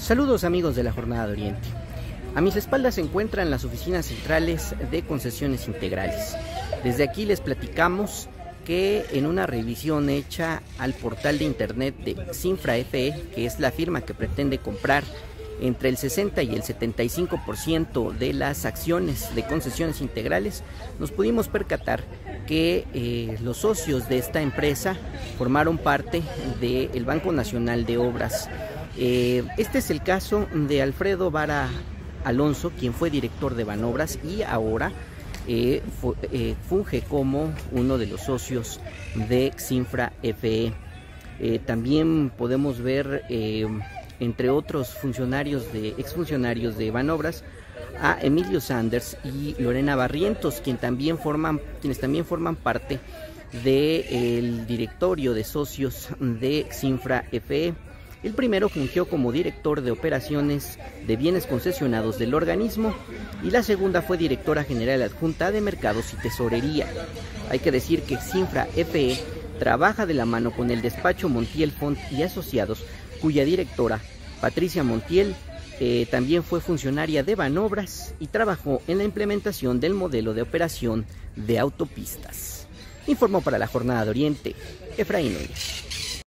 Saludos amigos de la Jornada de Oriente. A mis espaldas se encuentran las oficinas centrales de concesiones integrales. Desde aquí les platicamos que en una revisión hecha al portal de internet de Sinfra FE, que es la firma que pretende comprar entre el 60 y el 75% de las acciones de concesiones integrales, nos pudimos percatar que eh, los socios de esta empresa formaron parte del Banco Nacional de Obras. Eh, este es el caso de Alfredo Vara Alonso, quien fue director de Banobras y ahora eh, funge como uno de los socios de Sinfra FE. también podemos ver entre otros funcionarios de exfuncionarios de Banobras, a Emilio Sanders y Lorena Barrientos, quien también forman, quienes también forman parte del directorio de socios de Sinfra FE. El primero fungió como director de operaciones de bienes concesionados del organismo y la segunda fue directora general adjunta de mercados y tesorería. Hay que decir que Sinfra FE trabaja de la mano con el despacho Montiel Font y Asociados cuya directora, Patricia Montiel, eh, también fue funcionaria de Banobras y trabajó en la implementación del modelo de operación de autopistas. Informó para la Jornada de Oriente, Efraín Núñez.